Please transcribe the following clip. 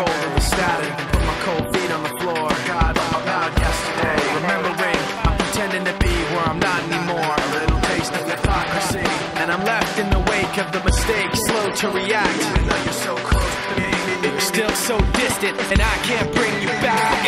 cold and the static put my cold feet on the floor. God, oh I'm about yesterday. Remembering, I'm pretending to be where I'm not anymore. A little taste of hypocrisy, and I'm left in the wake of the mistake, slow to react. Even though you're so close to me, still so distant, and I can't bring you back.